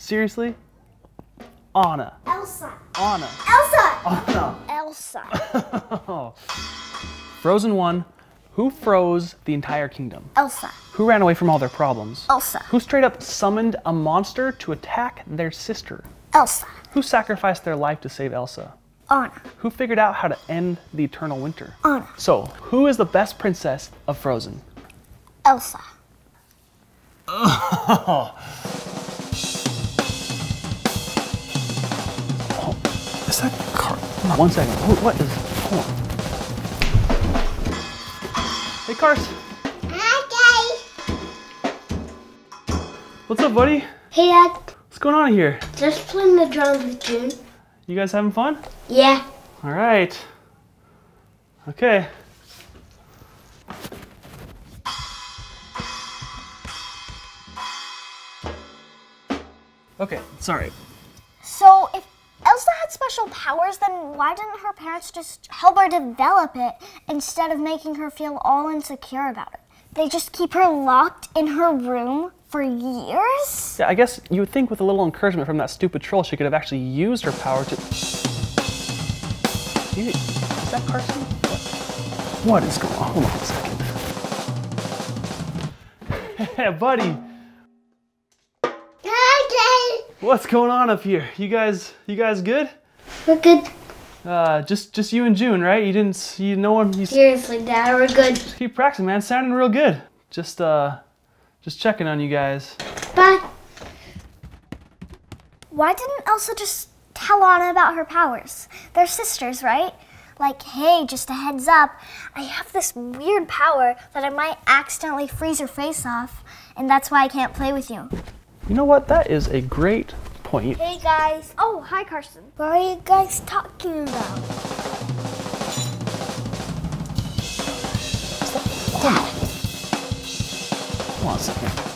Seriously? Anna. Elsa. Anna. Elsa. Anna. Elsa. Frozen 1. Who froze the entire kingdom? Elsa. Who ran away from all their problems? Elsa. Who straight up summoned a monster to attack their sister? Elsa. Who sacrificed their life to save Elsa? Anna. Who figured out how to end the eternal winter? Anna. So, who is the best princess of Frozen? Elsa. car? One second. What is? Hold on. Hey, Cars. Okay. What's up, buddy? Hey, Dad. What's going on here? Just playing the drums with June. You guys having fun? Yeah. All right. Okay. Okay, sorry. So, if Elsa had special powers, then why didn't her parents just help her develop it instead of making her feel all insecure about it? They just keep her locked in her room for years? Yeah, I guess you would think with a little encouragement from that stupid troll, she could have actually used her power to. Is that Carson? What is going on? Hold on a second. Hey, buddy. What's going on up here? You guys, you guys good? We're good. Uh, just, just you and June, right? You didn't, you, no one, you Seriously, Dad, we're good. keep practicing, man. Sounding real good. Just, uh, just checking on you guys. Bye. Why didn't Elsa just tell Anna about her powers? They're sisters, right? Like, hey, just a heads up, I have this weird power that I might accidentally freeze your face off, and that's why I can't play with you. You know what? That is a great point. Hey guys. Oh, hi Carson. What are you guys talking about? Hold on a second.